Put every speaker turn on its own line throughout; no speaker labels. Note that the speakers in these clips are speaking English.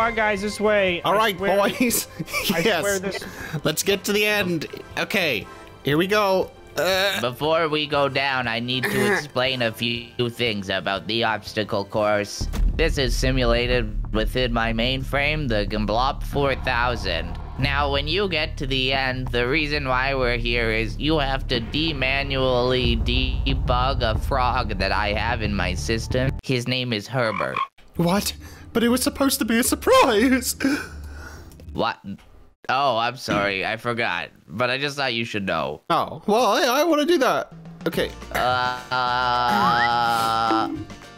on, guys, this way.
All
I
right,
swear-
boys.
I
yes.
swear this.
Let's get to the end. Okay, here we go. Uh,
Before we go down, I need to explain a few things about the obstacle course. This is simulated within my mainframe, the Gimblop 4000. Now, when you get to the end, the reason why we're here is you have to de-manually debug a frog that I have in my system. His name is Herbert.
what? But it was supposed to be a surprise.
What? Oh, I'm sorry, I forgot. But I just thought you should know.
Oh, well, I want to do that. Okay,
Uh, uh,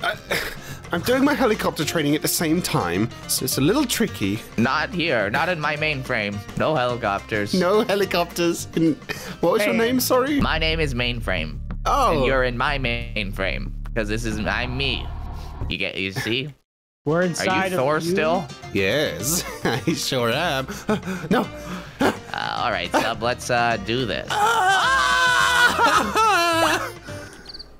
I'm doing my helicopter training at the same time, so it's a little tricky.
not here, not in my mainframe. No helicopters.
No helicopters. In... What was your name? Sorry.
My name is mainframe.
oh,
And you're in my mainframe. Because this is I'm me. You get you see?
We're
Are
inside
you Thor
you.
still?
yes, I sure am. no.
Uh, alright, sub, let's uh do this.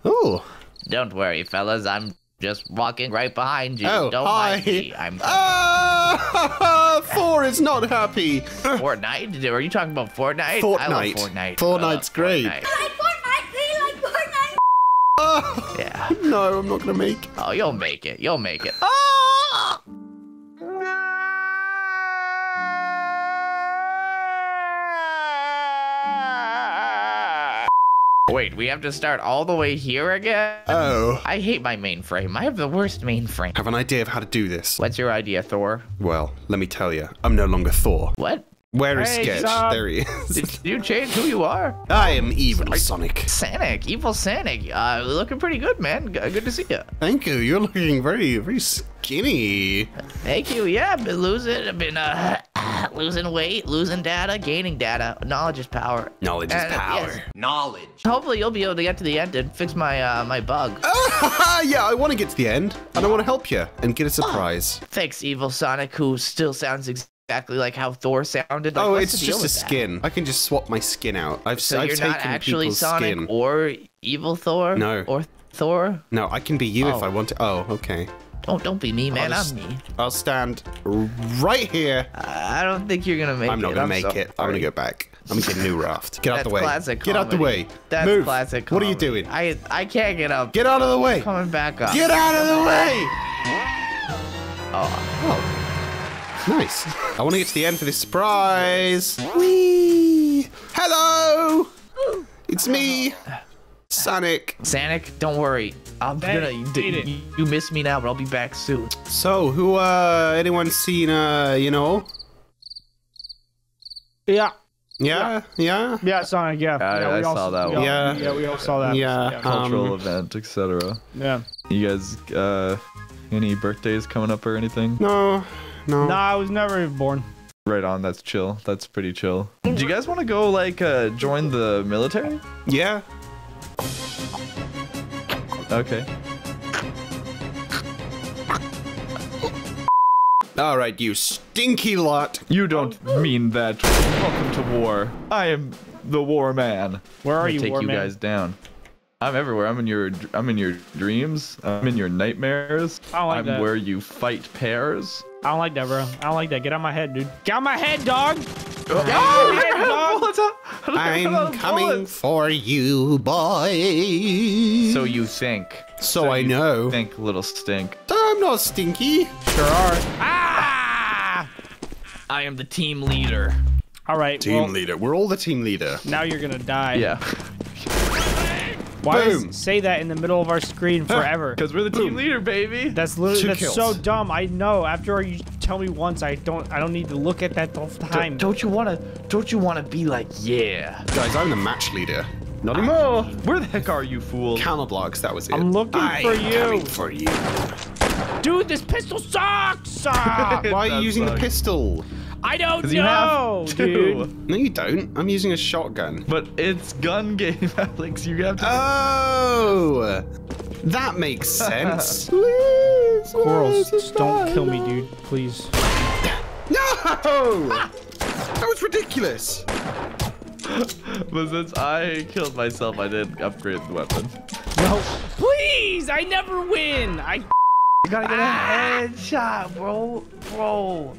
oh.
Don't worry, fellas, I'm just walking right behind you.
Oh,
Don't
hi.
mind me. I'm
Ah, Thor is not happy.
Fortnite? Are you talking about Fortnite? I
Fortnite.
love Fortnite.
Fortnite's
I love
great.
Fortnite.
Fortnite, Fortnite.
Ah,
Yeah.
no, I'm not gonna make.
Oh, you'll make it. You'll make it. Wait, we have to start all the way here again?
Oh.
I hate my mainframe. I have the worst mainframe.
Have an idea of how to do this.
What's your idea, Thor?
Well, let me tell you, I'm no longer Thor.
What?
Where is
Hey,
Sketch?
Zom.
There he is.
Did you change who you are?
I am evil Sonic.
Sonic, evil Sonic. Uh, looking pretty good, man. Good to see you.
Thank you. You're looking very, very skinny.
Thank you. Yeah, I've been losing. I've been uh, losing weight, losing data, gaining data. Knowledge is power.
Knowledge is
Uh,
power.
yes.
Knowledge.
Hopefully, you'll be able to get to the end and fix my uh, my bug.
yeah, I want to get to the end, and I want to help you and get a surprise.
Thanks, evil Sonic, who still sounds exactly like how Thor sounded. Like,
oh, it's just a
with that?
skin. I can just swap my skin out. I've,
So
I've
you're
taken
not actually Sonic
skin.
or evil Thor?
No.
Or Thor?
No, I can be you if
Oh.
I want to. Oh, okay.
Don't don't be me, man.
just-
I'm me.
I'll stand right here.
I don't think you're gonna make it.
I'm not gonna make
sorry.
it. I'm gonna go back. I'm gonna get a new raft. Get out the way.
classic
Get out the way.
That's
Move.
classic.
What are you doing?
I I can't get up.
Get out of the way.
coming back up.
Get out of the way.
Oh,
Oh, nice. I want to get to the end for this surprise. Whee! Hello! It's me, Sonic.
Sonic, don't worry. I'm
Hey,
gonna. You,
beat
you, you miss me now, but I'll be back soon.
So, who, uh, anyone seen, uh, you know?
Yeah.
Yeah? Yeah?
Yeah, Sonic. Yeah.
I-
yeah,
I
we all
saw that
we
one.
all-
Yeah.
Yeah, we all saw that.
Yeah.
cultural
Um,
event, etc.
Yeah.
You guys, uh, any birthdays coming up or anything?
No. No.
No, I was never even born.
Right on, that's chill. That's pretty chill. Do you guys want to go like uh, join the military?
Yeah?
Okay.
Alright, you stinky lot.
You don't mean that. Welcome to war. I am the war man.
Where are
I'm
you,
gonna take you
Warman?
guys down. I'm everywhere. I'm in your I'm in your dreams. I'm in your nightmares.
I don't like
I'm
that.
where you fight pairs.
I don't like that, bro. I don't like that. Get out my head, dude. Get out my head, dog.
Oh,
Get out my head, dog.
I'm coming
Bullets.
for you, boy.
So you think.
So I
you
know.
Think, little stink.
I'm not stinky.
Sure are. Ah!
I am the team leader.
All right.
Team
well,
leader. We're all the team leader.
now you're gonna die.
Yeah.
Why
Boom.
does say that in the middle of our screen forever?
Because we're the team leader, baby.
That's literally
Two
that's
kills.
so dumb. I know. After you tell me once, I don't. I don't need to look at that the whole time.
Don't you wanna? Don't you wanna be like, yeah?
Guys, I'm the match leader. Not anymore.
Where the heck are you, fool?
Counter blocks, that was it.
I'm looking
I'm
for you.
coming for you.
Dude, this pistol sucks. Ah,
Why are you
That
using the pistol?
I don't
'Cause you
know,
have to.
dude.
No, you don't. I'm using a shotgun.
But it's gun game, Alex. You have to.
Oh, that makes sense.
Squirrels, just don't kill me, dude. Please.
No! That was ridiculous.
but since I killed myself, I did upgrade the weapon.
No. Please, I never win. I You gotta get a ah. headshot, bro. Bro.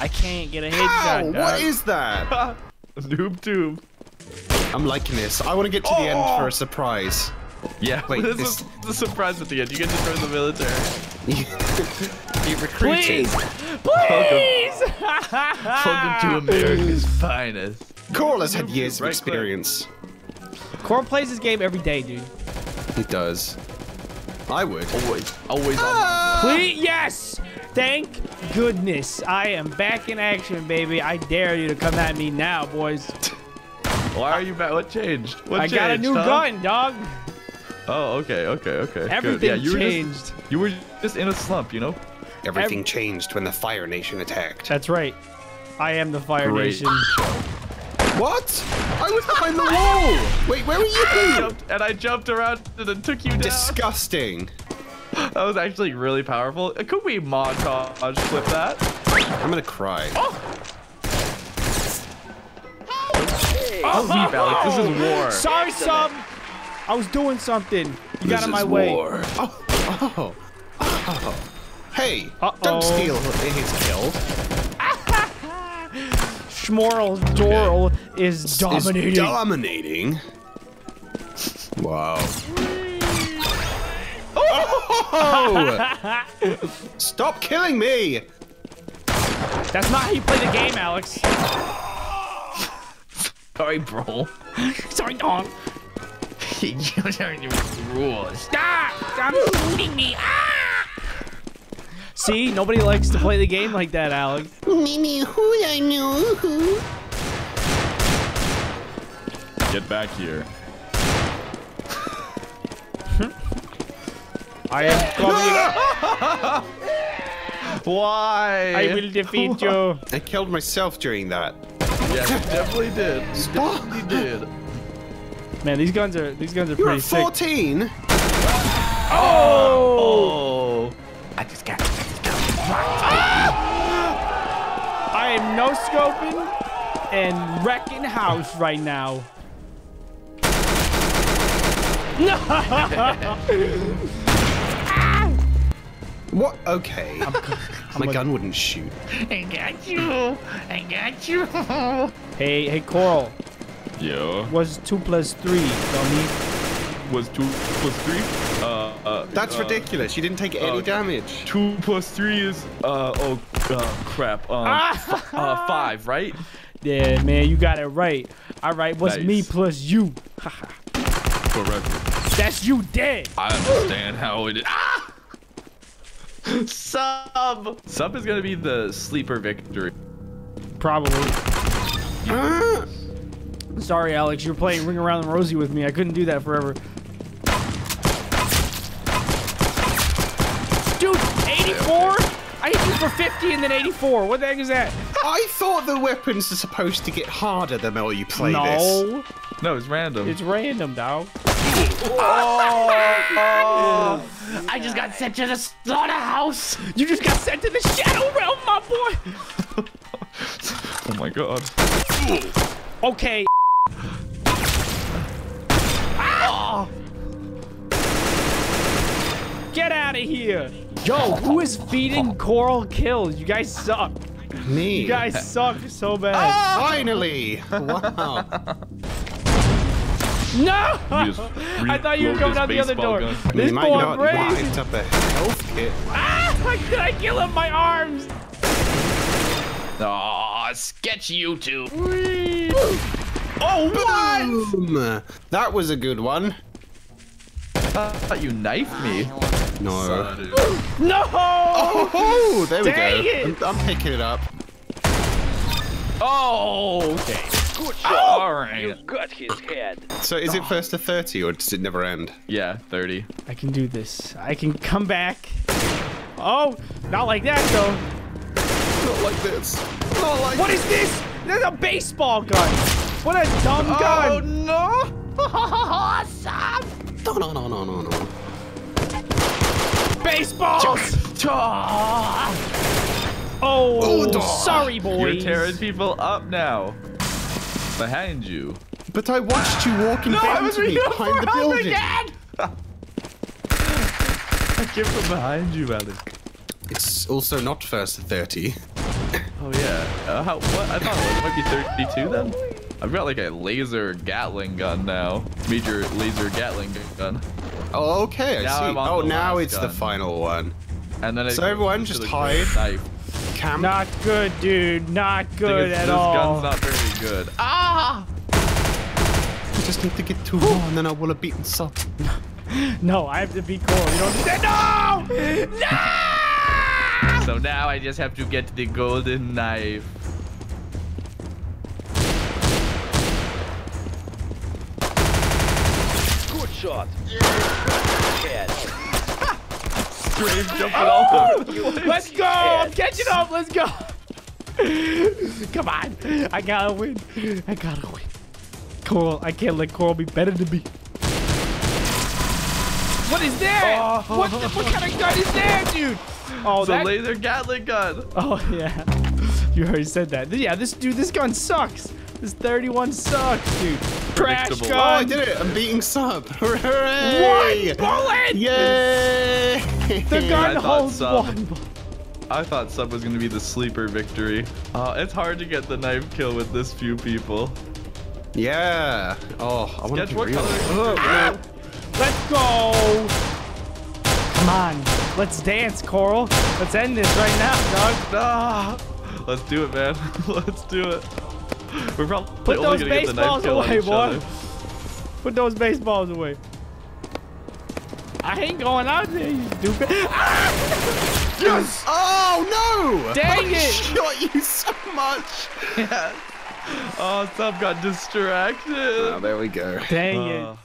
I can't get a
Ow,
headshot.
what
dog.
is that?
Noob tube.
I'm liking this. I want to get to the end for a surprise.
Yeah,
Wait,
this
this-
is the surprise at the end. You get to join the military.
you recruited.
Please! Please!
Welcome to America's finest.
Corl has had years of
Right click.
experience.
Corl plays this game every day, dude.
He does. I would.
Always, always
Ah!
Please, yes! Thank goodness. I am back in action, baby. I dare you to come at me now, boys.
Why are you back? What changed? What
I
changed?
got a new
huh?
gun, dog.
Oh, okay, okay, okay.
Everything
Yeah, you were
changed.
Just, you were just in a slump, you know.
Everything
Ev-
changed when the Fire Nation attacked.
That's right. I am the Fire
Great.
Nation.
What? I was behind the wall. Wait, where were
I
you?
jumped, and I jumped around and then took you down.
Disgusting.
That was actually really powerful. Uh, Could we montage clip that?
I'm gonna cry.
I'll leave, Alex. This is war.
Sorry, sub. I was doing something. You got in my
is
way.
war. Oh, oh, oh. Hey,
Uh-oh.
don't steal his kill.
Schmorl Doral is
Is
dominating.
dominating. Wow. Oh! Stop killing me!
That's not how you play the game, Alex.
Sorry, bro.
Sorry, dog.
you don't even rules.
Stop! Stop shooting me! Ah! See, nobody likes to play the game like that, Alex. Mimi, who I know?
Get back here.
I am coming.
Why?
I will defeat you.
I killed myself during that.
Yeah, you definitely did. You
Stop.
definitely did.
Man, these guns are these guns are
You're
pretty
at
sick.
14?
Oh.
I just got. Ah!
I am no scoping and wrecking house right now.
What? Okay. My gun wouldn't shoot.
I got you. I got you.
Hey, hey, Corl.
Yeah.
Was two plus three, dummy?
Was two plus three? Uh, uh.
That's
uh,
ridiculous. You didn't take any
uh,
damage.
Two plus three is uh oh uh, crap um uh five right?
Yeah, man, you got it right. All right, what's me plus you?
Correct.
That's you dead.
I understand how it is. Ah! Sub. Sub is gonna be the sleeper victory.
Probably. Sorry, Alex. You're playing Ring Around the Rosie with me. I couldn't do that forever. Dude, 84? I hit you for 50 and then 84. What the heck is that?
I thought the weapons are supposed to get harder the more you play this.
no,
No, it's random.
it's random, dog.
I just got sent to the slaughterhouse.
You just got sent to the Shadow Realm, my boy.
oh my god.
Okay. Ah! Get out of here. Yo, who is feeding Corl kills? You guys suck.
Me.
You guys suck so bad.
Finally! Wow.
No! I thought you were
reload
coming out the other door.
gun.
This
you
boy
not
crazy.
up a health kit.
Ah! Did I kill him? My arms.
Aw, sketch you two.
Oh, what? Boom! That was a good one.
I thought you knifed me.
No.
No!
Oh, there we
Dang
go.
it.
I'm, I'm picking it up.
Oh, okay. Oh! All right.
So is it first to 30 or does it never end?
Yeah, 30.
I can do this. I can come back. Oh, not like that though.
Not like this. Not like
What is this? There's a baseball gun. What a dumb
Oh
gun.
no!
No,
Baseballs. Oh,
Oh, dog.
sorry,
You're tearing people up now. Behind you.
But I watched you walking
I
down
was
to me
reading
behind the building.
again. I came from behind you, Alec.
It's also not first 30.
Oh yeah. Uh, how, what? I thought it might be 32 then. I've got like a laser Gatling gun now. Major laser Gatling gun.
Oh, okay, I
Now
see. Oh, now
last
it's the final one.
And then it
So everyone just hide.
Knife.
Camp.
Not good, dude. Not good at
this
all.
gun's not very good. Ah!
I just need to get two more and then I will have beaten some.
No, I have to be cool. You don't understand? No! No!
So now I just have to get the golden knife.
Shot. Head.
Jumping over.
Let's go! I'm catching up. Let's go. Come on. I gotta win. I gotta win. Corl, I can't let Corl be better than me. What is that? Oh. What, the, what kind of gun is that, dude? Oh,
It's
that.
laser Gatling gun.
Oh yeah. You already said that. Yeah, this dude, this gun sucks. This 31 sucks, dude. Trash
Predictable.
gun.
Oh, I did it! I'm beating sub! Hooray!
One bullet.
Yay!
The gun
I
holds
so.
one. bullet.
I thought sub was gonna be the sleeper victory. Uh, it's hard to get the knife kill with this few people.
Yeah. Oh, I want
Sketch,
to be
what
real.
color?
Oh, no.
Let's go. Come on. Let's dance, Corl. Let's end this right now, dog.
Ah, let's do it, man. let's do it. We're probably
Put
only
those
gonna get the knife
baseballs away, boy.
other.
Put those baseballs away. I ain't going out there, you stupid. Ah!
Yes! Oh no!
Dang
I
it!
shot you so much.
Yes. Oh, sub got distracted.
Oh, there we go.
Dang
Uh,
it.